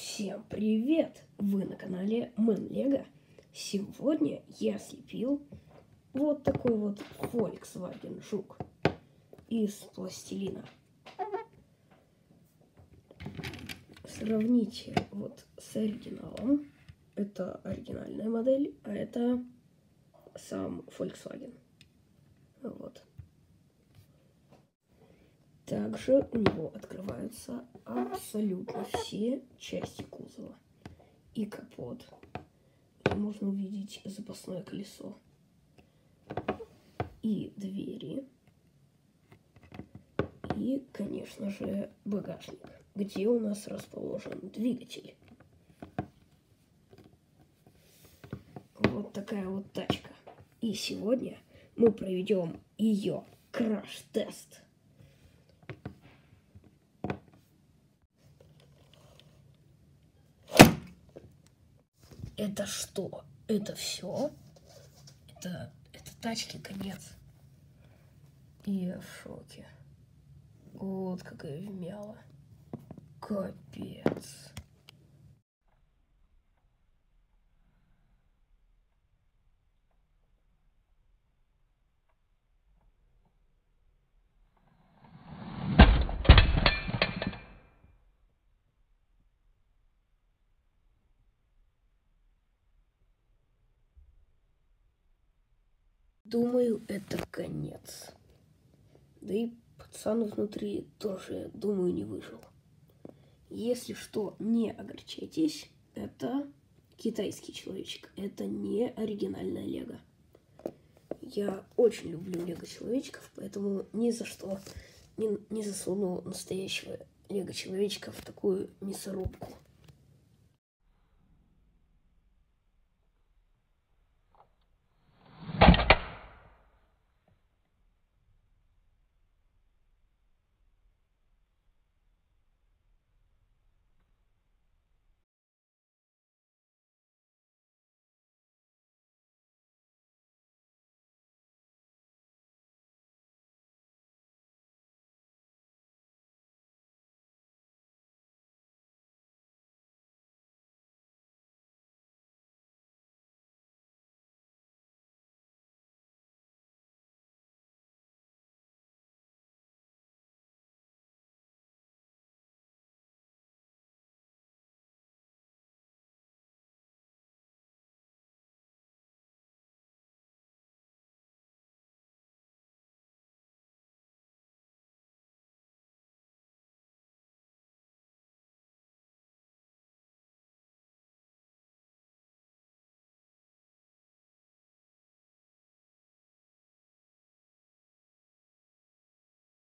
Всем привет! Вы на канале Мэн Лего. Сегодня я слепил вот такой вот Volkswagen Жук из пластилина. Сравните вот с оригиналом. Это оригинальная модель, а это сам Volkswagen. Вот. Также у него открываются абсолютно все части кузова. И капот. Можно увидеть запасное колесо. И двери. И, конечно же, багажник, где у нас расположен двигатель. Вот такая вот тачка. И сегодня мы проведем ее краш-тест. Это что? Это все? Это, это тачки конец. Я в шоке. Вот какая вмяла. Капец. Думаю, это конец. Да и пацан внутри тоже, думаю, не выжил. Если что, не огорчайтесь, это китайский человечек, это не оригинальная лего. Я очень люблю лего-человечков, поэтому ни за что не, не засуну настоящего лего-человечка в такую мясорубку.